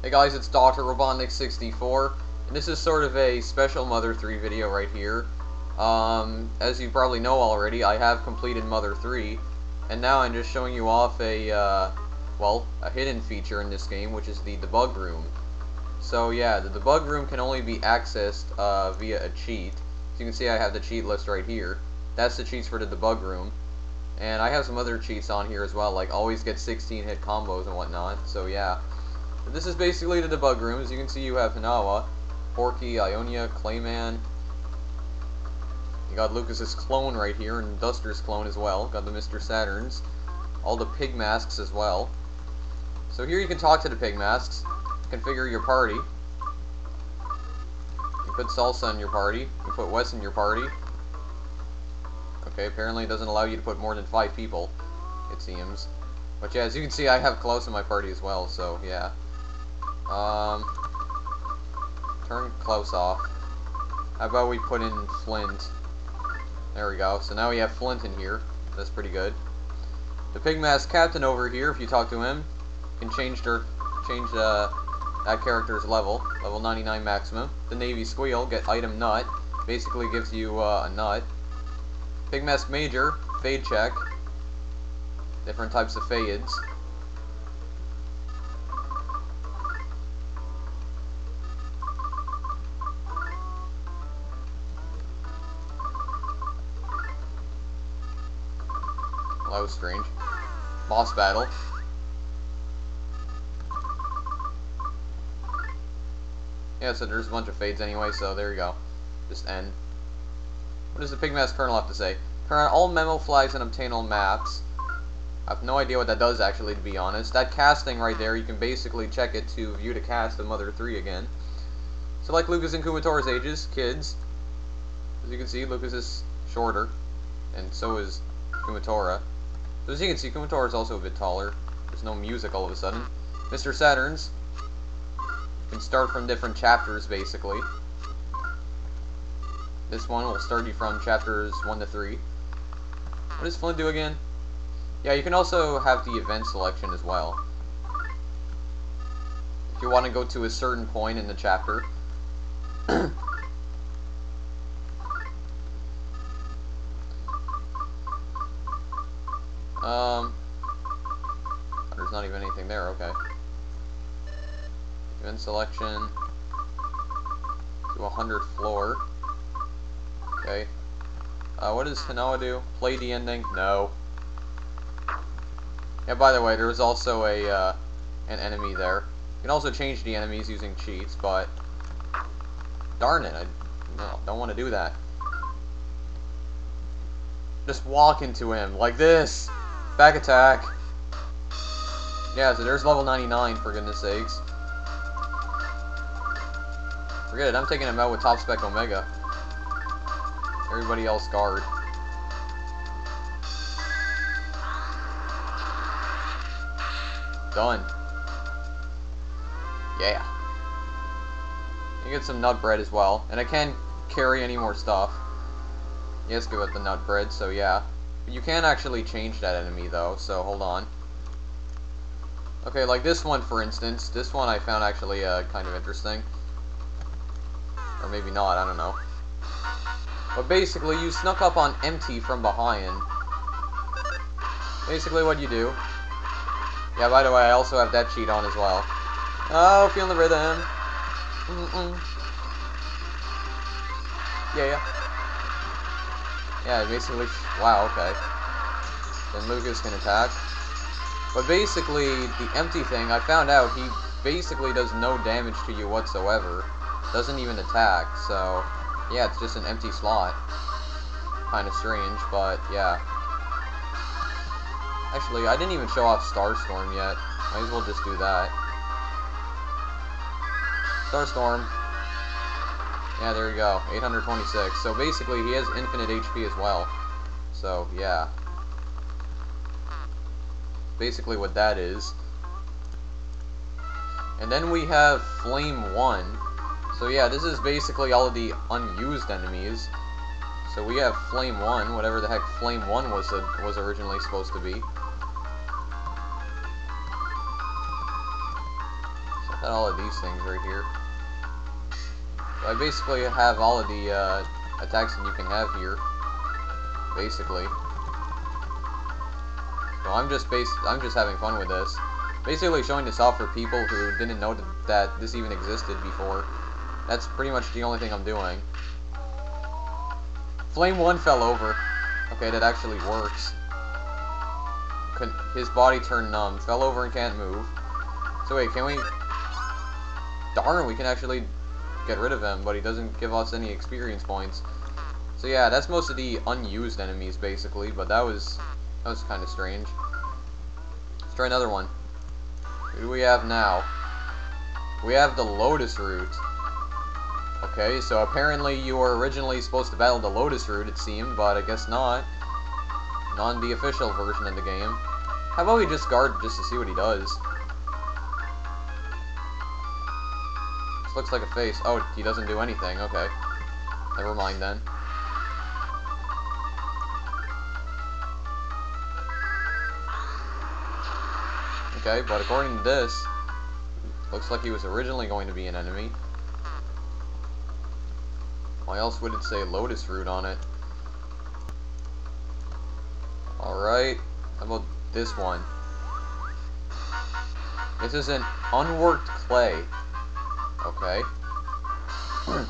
Hey guys, it's Dr. Robotnik64, and this is sort of a special Mother 3 video right here. Um, as you probably know already, I have completed Mother 3, and now I'm just showing you off a, uh, well, a hidden feature in this game, which is the debug room. So yeah, the debug room can only be accessed uh, via a cheat. As you can see, I have the cheat list right here. That's the cheats for the debug room. And I have some other cheats on here as well, like always get 16 hit combos and whatnot, so yeah. This is basically the debug room. As you can see, you have Hinawa, Porky, Ionia, Clayman. You got Lucas's clone right here, and Duster's clone as well. Got the Mr. Saturns. All the pig masks as well. So here you can talk to the pig masks, configure your party. You put Salsa in your party. You put Wes in your party. Okay, apparently it doesn't allow you to put more than five people, it seems. But yeah, as you can see, I have Klaus in my party as well, so yeah. Um, turn Klaus off. How about we put in Flint? There we go. So now we have Flint in here. That's pretty good. The Pigmask Captain over here, if you talk to him, can change their change uh, that character's level, level 99 maximum. The Navy Squeal, get item nut, basically gives you uh, a nut. Pigmask Major, fade check. Different types of fades. Strange. Boss battle. Yeah, so there's a bunch of fades anyway, so there you go. Just end. What does the Pigmask Colonel have to say? Turn on all memo flags and obtain all maps. I have no idea what that does, actually, to be honest. That casting right there, you can basically check it to view the cast of Mother 3 again. So like Lucas and Kumatora's ages, kids, as you can see, Lucas is shorter, and so is Kumatora. So as you can see, Kumatora is also a bit taller. There's no music all of a sudden. Mr. Saturns can start from different chapters, basically. This one will start you from chapters 1 to 3. What does Flint do again? Yeah, you can also have the event selection as well. If you want to go to a certain point in the chapter. um, there's not even anything there, okay. Event selection to 100 floor. Okay. Uh, what does Hinawa do? Play the ending? No. Yeah, by the way, there was also a uh, an enemy there. You can also change the enemies using cheats, but darn it, I no, don't want to do that. Just walk into him like this. Back attack. Yeah, so there's level 99 for goodness sakes. Forget it, I'm taking him out with top spec Omega. Everybody else guard. Done. Yeah. You get some nut bread as well. And I can't carry any more stuff. Yes, go with the nut bread, so yeah. You can actually change that enemy though, so hold on. Okay, like this one for instance. This one I found actually uh, kind of interesting. Or maybe not, I don't know. But basically, you snuck up on Empty from behind. Basically what you do. Yeah, by the way, I also have that cheat on as well. Oh, feeling the rhythm. Mm -mm. Yeah, yeah. Yeah, basically, wow, okay. Then Lucas can attack. But basically, the empty thing, I found out he basically does no damage to you whatsoever. Doesn't even attack, so yeah, it's just an empty slot. Kind of strange, but yeah. Actually, I didn't even show off Starstorm yet. Might as well just do that. Starstorm. Yeah, there you go. 826. So basically, he has infinite HP as well. So, yeah. Basically what that is. And then we have Flame 1. So yeah, this is basically all of the unused enemies. So we have Flame 1, whatever the heck Flame 1 was, uh, was originally supposed to be. So Got all of these things right here. So I basically have all of the uh, attacks that you can have here. Basically. So I'm just bas I'm just having fun with this. Basically showing this off for people who didn't know that this even existed before. That's pretty much the only thing I'm doing. Flame 1 fell over. Okay, that actually works. His body turned numb. Fell over and can't move. So wait, can we... Darn, we can actually get rid of him, but he doesn't give us any experience points. So yeah, that's most of the unused enemies, basically, but that was... That was kind of strange. Let's try another one. Who do we have now? We have the Lotus Root. Okay, so apparently you were originally supposed to battle the Lotus Root, it seemed, but I guess not. Not in the official version of the game. How about we just guard just to see what he does? This looks like a face. Oh, he doesn't do anything. Okay. Never mind then. Okay, but according to this, looks like he was originally going to be an enemy. Why else would it say Lotus Root on it? Alright, how about this one? This is an unworked clay. Okay.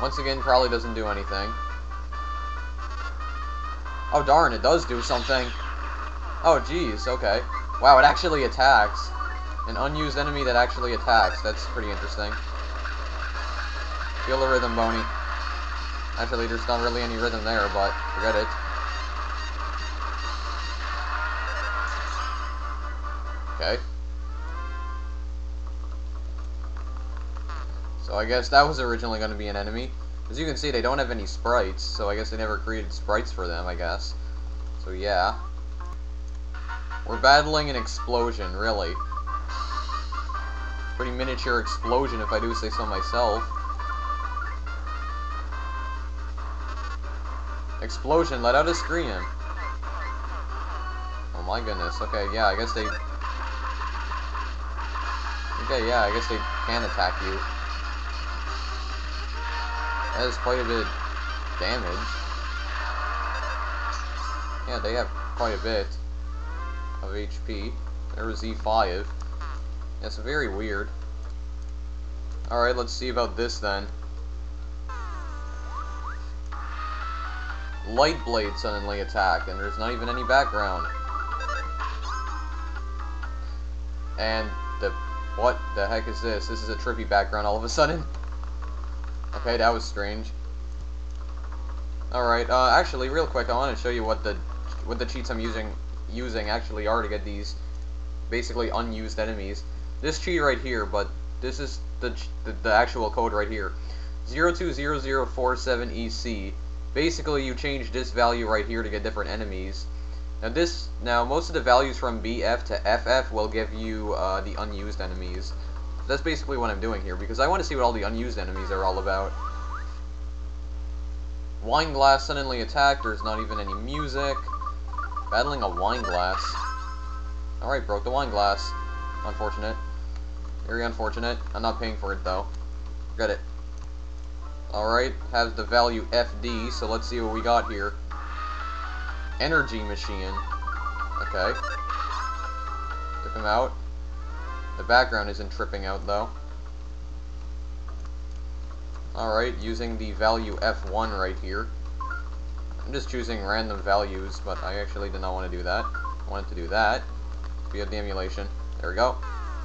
Once again, probably doesn't do anything. Oh darn, it does do something. Oh jeez, okay. Wow, it actually attacks. An unused enemy that actually attacks. That's pretty interesting. Feel the rhythm, Boney. Actually, there's not really any rhythm there, but forget it. Okay. So I guess that was originally going to be an enemy. As you can see, they don't have any sprites, so I guess they never created sprites for them, I guess. So yeah. We're battling an explosion, really. Pretty miniature explosion, if I do say so myself. Explosion, let out a scream. Oh my goodness, okay, yeah, I guess they... Okay, yeah, I guess they can attack you. That is quite a bit damage. Yeah, they have quite a bit of HP. There was E5. That's very weird. Alright, let's see about this then. Light Blade suddenly attacked, and there's not even any background. And the... What the heck is this? This is a trippy background all of a sudden. Okay, that was strange. Alright, uh, actually, real quick, I want to show you what the what the cheats I'm using using actually are to get these basically unused enemies. This cheat right here, but this is the, the, the actual code right here. 020047EC. Basically, you change this value right here to get different enemies. Now this, now most of the values from BF to FF will give you uh, the unused enemies. That's basically what I'm doing here, because I want to see what all the unused enemies are all about. Wine glass suddenly attacked, there's not even any music. Battling a wine glass. Alright, broke the wine glass. Unfortunate. Very unfortunate. I'm not paying for it, though. Forget it. Alright, has the value FD, so let's see what we got here. Energy machine. Okay. Took him out. The background isn't tripping out, though. Alright, using the value F1 right here. I'm just choosing random values, but I actually did not want to do that. I wanted to do that. We have the emulation. There we go.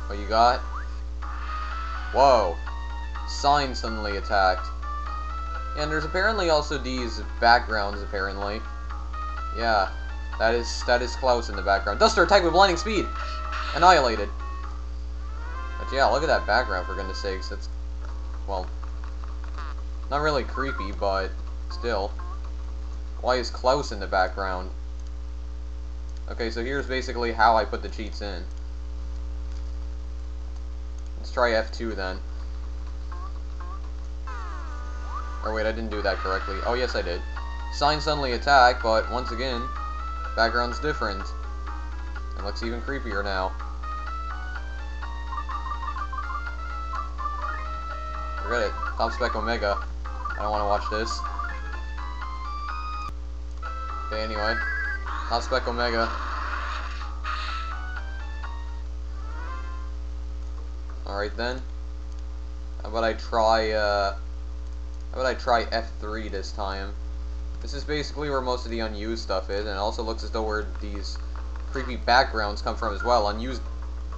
What you got? Whoa. Sign suddenly attacked. And there's apparently also these backgrounds, apparently. Yeah. That is that is Klaus in the background. Duster attack with blinding speed! Annihilated. But yeah, look at that background, for goodness sakes. That's, well, not really creepy, but still. Why is Klaus in the background? Okay, so here's basically how I put the cheats in. Let's try F2 then. Or wait, I didn't do that correctly. Oh, yes, I did. Sign suddenly attack, but once again, background's different. It looks even creepier now. Forget it. Top Spec Omega. I don't want to watch this. Okay, anyway. Top Spec Omega. Alright then. How about I try, uh... How about I try F3 this time? This is basically where most of the unused stuff is, and it also looks as though where these creepy backgrounds come from as well. Unused,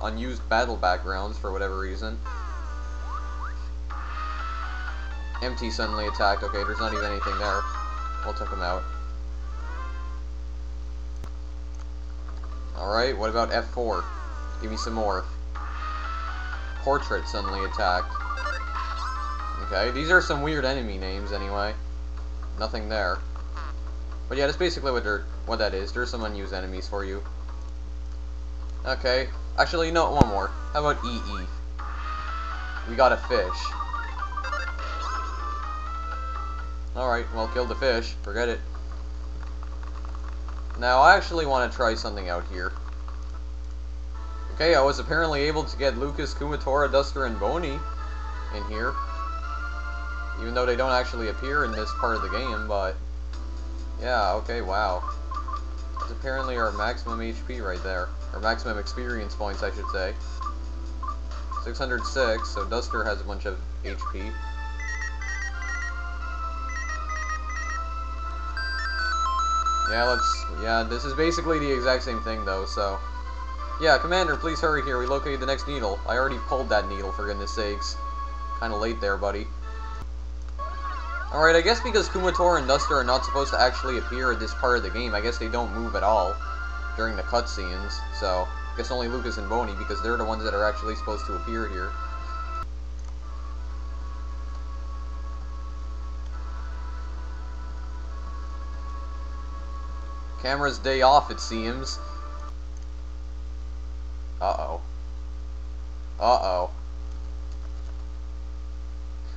unused battle backgrounds, for whatever reason. MT suddenly attacked. Okay, there's not even anything there. We'll took him out. Alright, what about F4? Give me some more. Portrait suddenly attacked. Okay, these are some weird enemy names anyway. Nothing there. But yeah, that's basically what they're what that is. There's some unused enemies for you. Okay. Actually, no, one more. How about EE? We got a fish. Alright, well, kill the fish. Forget it. Now, I actually want to try something out here. Okay, I was apparently able to get Lucas, Kumatora, Duster, and Boney in here. Even though they don't actually appear in this part of the game, but... Yeah, okay, wow. That's apparently our maximum HP right there. Or maximum experience points, I should say. 606, so Duster has a bunch of HP. Yeah, let's... Yeah, this is basically the exact same thing, though, so... Yeah, Commander, please hurry here. We located the next needle. I already pulled that needle, for goodness sakes. Kinda late there, buddy. Alright, I guess because Kumator and Duster are not supposed to actually appear at this part of the game, I guess they don't move at all during the cutscenes, so... I guess only Lucas and Boney, because they're the ones that are actually supposed to appear here. Camera's day off, it seems. Uh-oh. Uh-oh.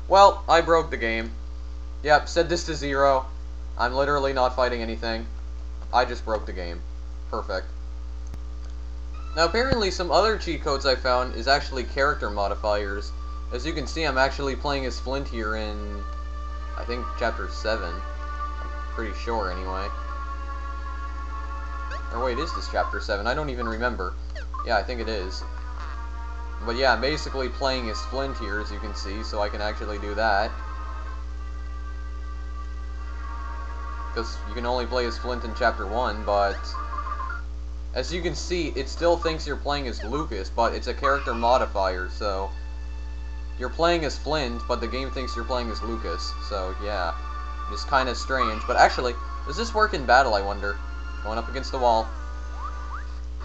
Well, I broke the game. Yep, set this to zero. I'm literally not fighting anything. I just broke the game. Perfect. Now apparently some other cheat codes I found is actually character modifiers. As you can see, I'm actually playing as Flint here in, I think, Chapter 7. I'm pretty sure, anyway. Or wait, is this chapter 7? I don't even remember. Yeah, I think it is. But yeah, I'm basically playing as Flint here, as you can see, so I can actually do that. Because you can only play as Flint in chapter 1, but... As you can see, it still thinks you're playing as Lucas, but it's a character modifier, so... You're playing as Flint, but the game thinks you're playing as Lucas, so yeah. It's kind of strange, but actually, does this work in battle, I wonder? Going up against the wall.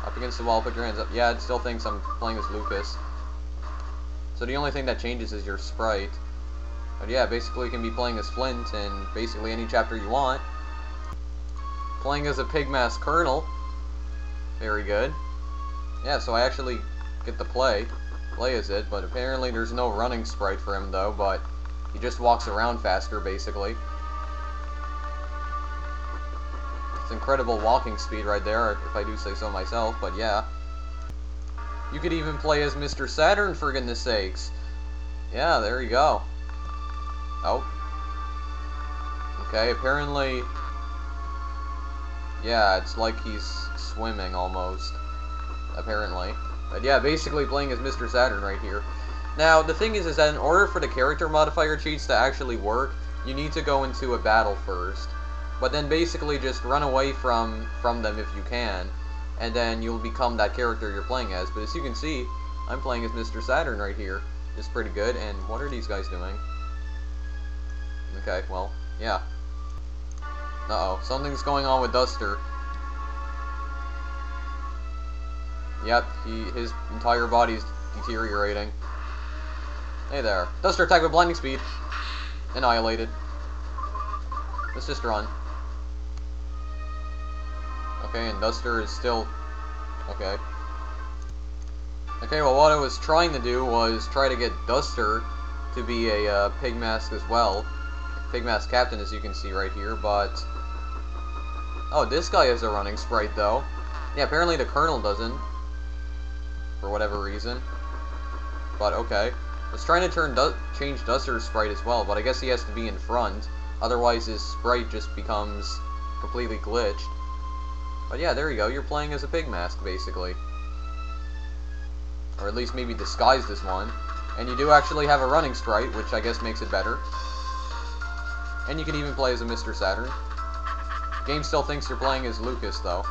Up against the wall, put your hands up. Yeah, it still thinks I'm playing as Lucas. So the only thing that changes is your sprite. But yeah, basically you can be playing as Flint in basically any chapter you want. Playing as a Pigmask Colonel. Very good. Yeah, so I actually get to play. Play as it, but apparently there's no running sprite for him though, but he just walks around faster basically. It's incredible walking speed right there, if I do say so myself, but yeah. You could even play as Mr. Saturn, for goodness sakes. Yeah, there you go. Oh. Okay, apparently... Yeah, it's like he's swimming, almost. Apparently. But yeah, basically playing as Mr. Saturn right here. Now, the thing is, is that in order for the character modifier cheats to actually work, you need to go into a battle first. But then basically just run away from, from them if you can, and then you'll become that character you're playing as. But as you can see, I'm playing as Mr. Saturn right here. It's pretty good, and what are these guys doing? Okay, well, yeah. Uh-oh, something's going on with Duster. Yep, he his entire body's deteriorating. Hey there. Duster attack with blinding speed. Annihilated. Let's just run. Okay, and Duster is still... Okay. Okay, well what I was trying to do was try to get Duster to be a uh, Pigmask as well. Pigmask Captain, as you can see right here, but... Oh, this guy has a running sprite, though. Yeah, apparently the Colonel doesn't. For whatever reason. But, okay. I was trying to turn du change Duster's sprite as well, but I guess he has to be in front. Otherwise, his sprite just becomes completely glitched. But yeah, there you go. You're playing as a pig mask, basically. Or at least maybe disguised as one. And you do actually have a running sprite, which I guess makes it better. And you can even play as a Mr. Saturn. Game still thinks you're playing as Lucas, though.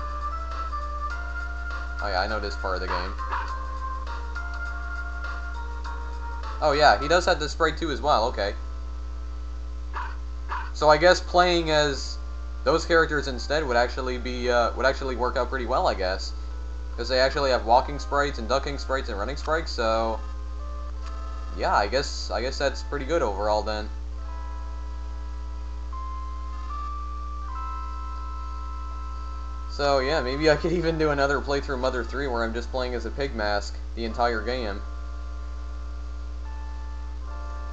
Oh yeah, I know this part of the game. Oh yeah, he does have the sprite too as well, okay. So I guess playing as those characters instead would actually be, uh, would actually work out pretty well, I guess. Because they actually have walking sprites and ducking sprites and running sprites, so... Yeah, I guess, I guess that's pretty good overall then. So yeah, maybe I could even do another playthrough Mother 3 where I'm just playing as a pig mask the entire game.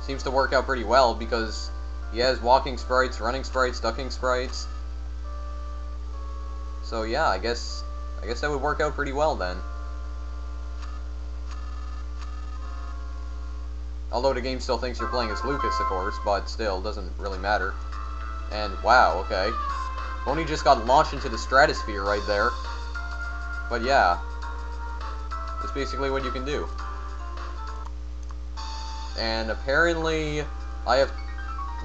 Seems to work out pretty well because he has walking sprites, running sprites, ducking sprites. So yeah, I guess I guess that would work out pretty well then. Although the game still thinks you're playing as Lucas, of course, but still, doesn't really matter. And wow, okay. Only just got launched into the stratosphere right there. But yeah. That's basically what you can do. And apparently, I have...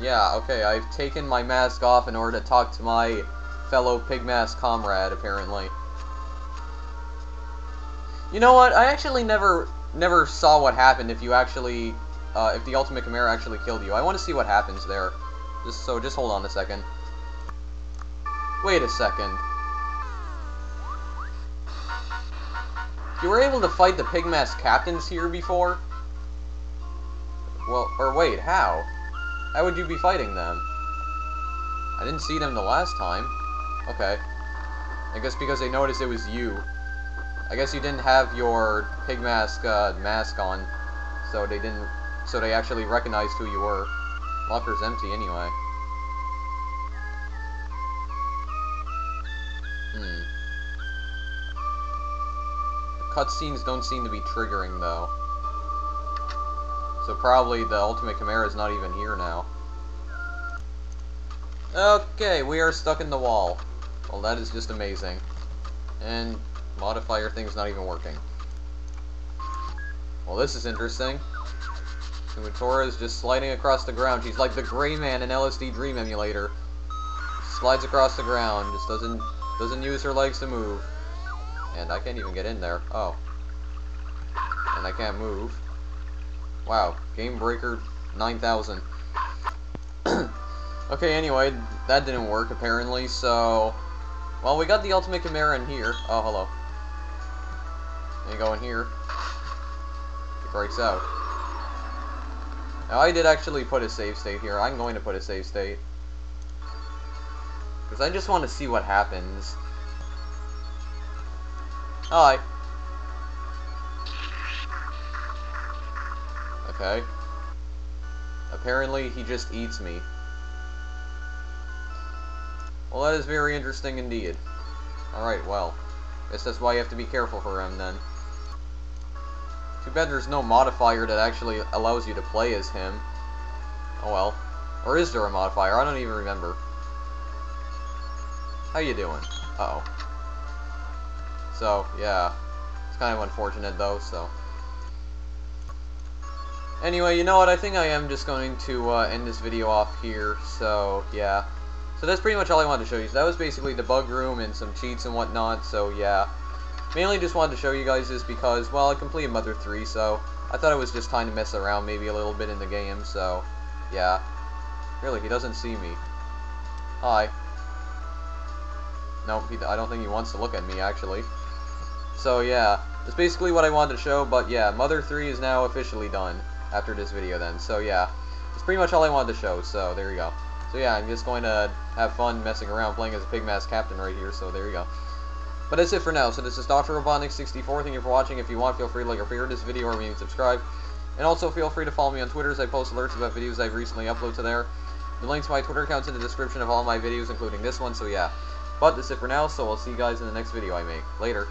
Yeah, okay, I've taken my mask off in order to talk to my fellow pig mask comrade, apparently. You know what? I actually never never saw what happened if you actually... Uh, if the Ultimate Chimera actually killed you. I want to see what happens there. Just So, just hold on a second. Wait a second. You were able to fight the Pigmask captains here before? Well, or wait, how? How would you be fighting them? I didn't see them the last time. Okay. I guess because they noticed it was you. I guess you didn't have your Pigmask uh, mask on, so they didn't. So they actually recognized who you were. Locker's empty anyway. Cutscenes don't seem to be triggering, though. So probably the Ultimate Chimera is not even here now. Okay, we are stuck in the wall. Well, that is just amazing. And modifier thing's not even working. Well, this is interesting. Kumatora is just sliding across the ground. She's like the gray man in LSD Dream Emulator. Slides across the ground, just doesn't doesn't use her legs to move. And I can't even get in there. Oh. And I can't move. Wow. Game Breaker 9000. okay, anyway, that didn't work apparently, so... Well, we got the Ultimate Chimera in here. Oh, hello. And you go in here. It breaks out. Now, I did actually put a save state here. I'm going to put a save state. Because I just want to see what happens. Hi. Okay. Apparently, he just eats me. Well, that is very interesting indeed. Alright, well. Guess that's why you have to be careful for him, then. Too bad there's no modifier that actually allows you to play as him. Oh well. Or is there a modifier? I don't even remember. How you doing? Uh oh So, yeah. It's kind of unfortunate, though, so... Anyway, you know what? I think I am just going to uh, end this video off here, so, yeah. So that's pretty much all I wanted to show you. So that was basically the bug room and some cheats and whatnot, so yeah. Mainly just wanted to show you guys this because, well, I completed Mother 3, so I thought it was just time to mess around maybe a little bit in the game, so yeah. Really, he doesn't see me. Hi. No, he, I don't think he wants to look at me, actually. So yeah, that's basically what I wanted to show, but yeah, Mother 3 is now officially done after this video then. So yeah, that's pretty much all I wanted to show, so there you go. So yeah, I'm just going to have fun messing around playing as a Pigmask Captain right here, so there you go. But that's it for now. So this is Dr. Robotnik64. Thank you for watching. If you want, feel free to like or favorite this video or maybe subscribe. And also feel free to follow me on Twitter as I post alerts about videos I've recently uploaded to there. The link to my Twitter account's in the description of all my videos, including this one, so yeah. But that's it for now, so I'll see you guys in the next video I make. Later.